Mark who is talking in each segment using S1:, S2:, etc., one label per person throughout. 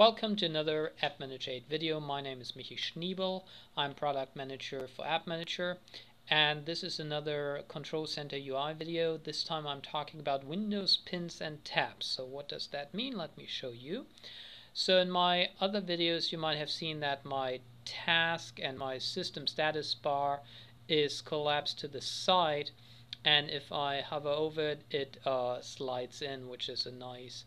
S1: Welcome to another App Manager 8 video. My name is Michi Schniebel. I'm product manager for App Manager and this is another Control Center UI video. This time I'm talking about Windows pins and tabs. So what does that mean? Let me show you. So in my other videos you might have seen that my task and my system status bar is collapsed to the side and if I hover over it, it uh, slides in which is a nice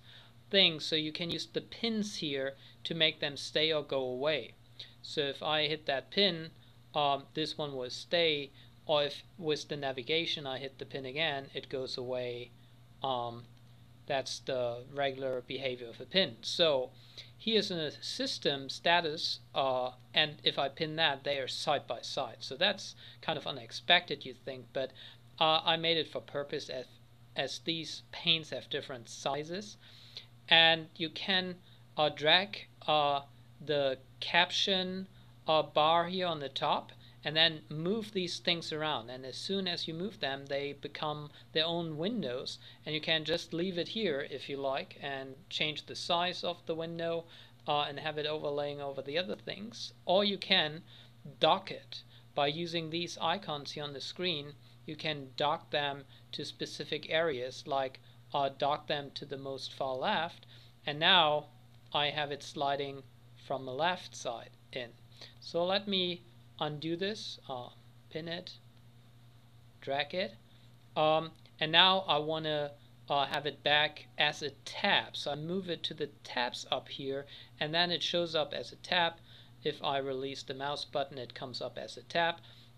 S1: things so you can use the pins here to make them stay or go away. So if I hit that pin um, this one will stay or if with the navigation I hit the pin again it goes away. Um, that's the regular behavior of a pin. So here's a system status uh, and if I pin that they are side by side. So that's kind of unexpected you think but uh, I made it for purpose as, as these panes have different sizes and you can uh, drag uh, the caption uh, bar here on the top and then move these things around. And as soon as you move them they become their own windows. And you can just leave it here if you like and change the size of the window uh, and have it overlaying over the other things. Or you can dock it. By using these icons here on the screen you can dock them to specific areas like uh, dock them to the most far left and now I have it sliding from the left side in. So let me undo this, uh, pin it, drag it, um, and now I want to uh, have it back as a tab. So I move it to the tabs up here and then it shows up as a tab. If I release the mouse button it comes up as a tab.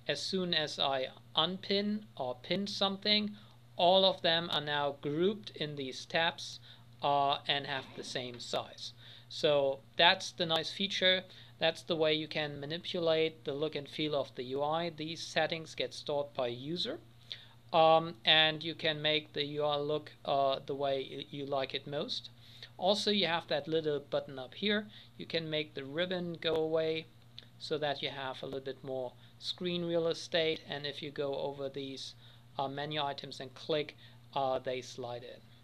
S1: As soon as I unpin or pin something all of them are now grouped in these tabs uh, and have the same size. So that's the nice feature. That's the way you can manipulate the look and feel of the UI. These settings get stored by user. Um, and you can make the UI look uh, the way you like it most. Also, you have that little button up here. You can make the ribbon go away so that you have a little bit more screen real estate. And if you go over these menu items and click, uh, they slide in.